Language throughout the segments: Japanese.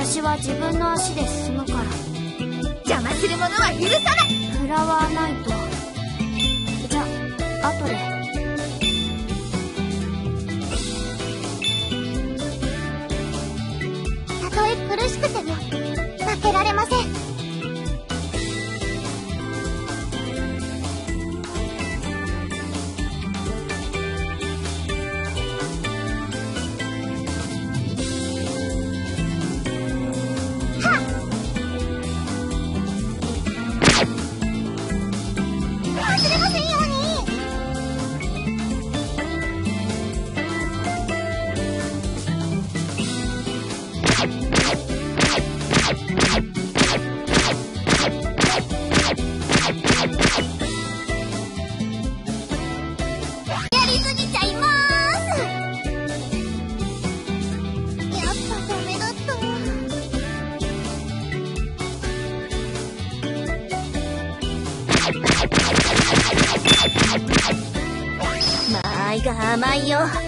私は自分の足で進むから。邪魔する者は許さない。食らわないとじゃあ後で。有呦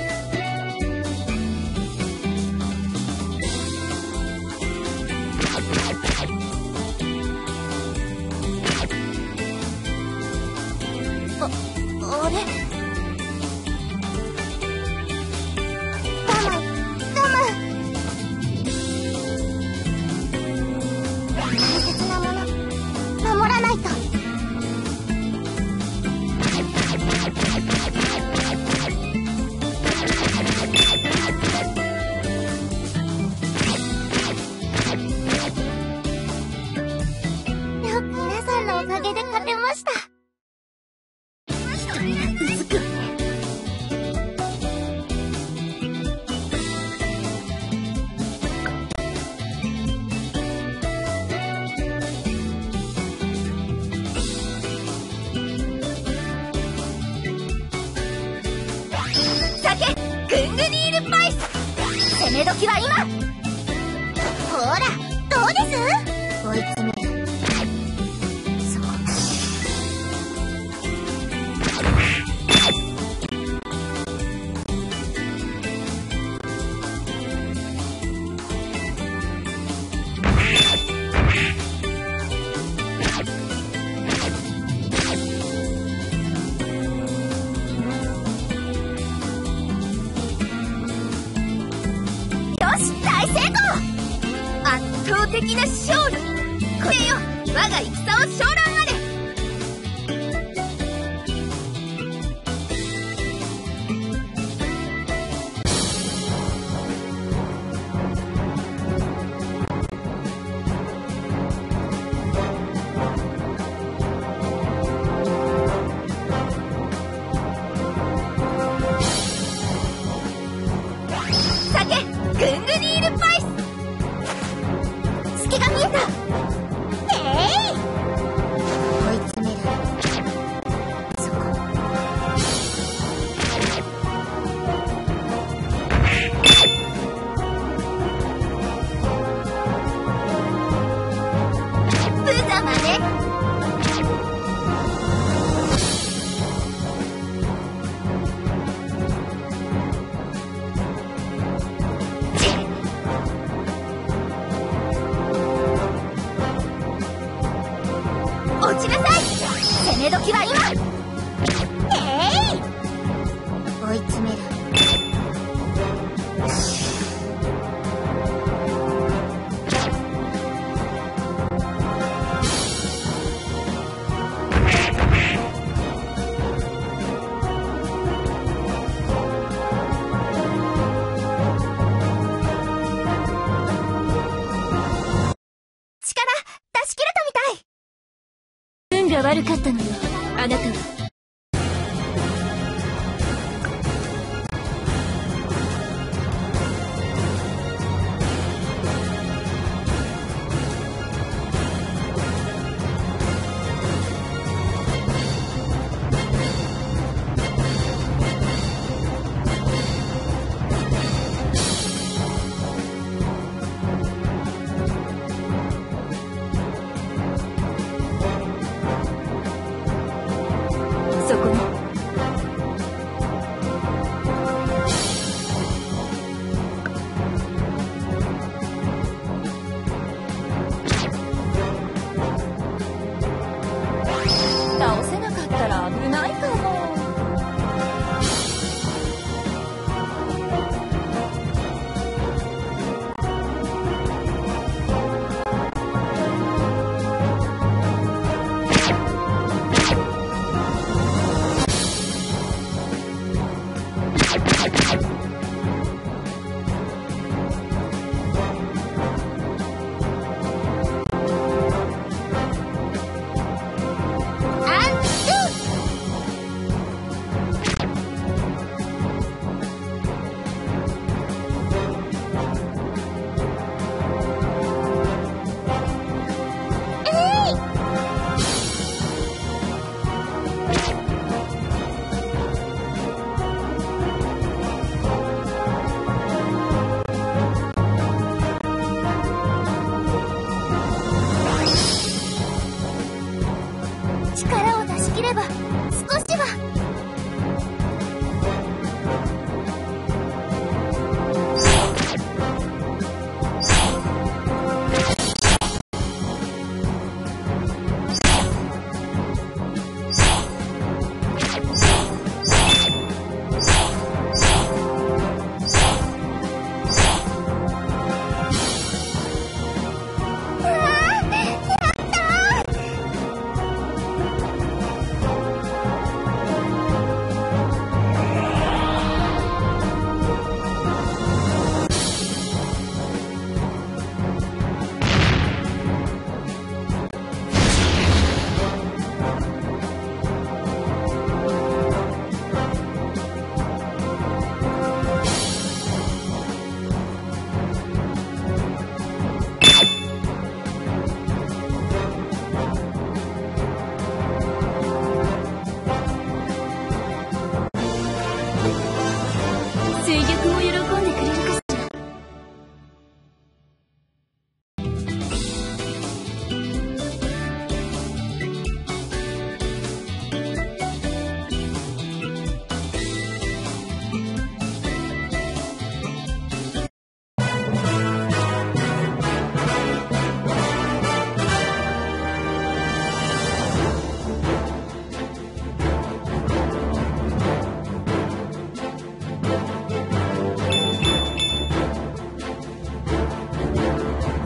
時は今。ほら。的な勝利これよ我が戦を昇乱あれぐんぐにいるパイ悪かったのよ。あなたは。con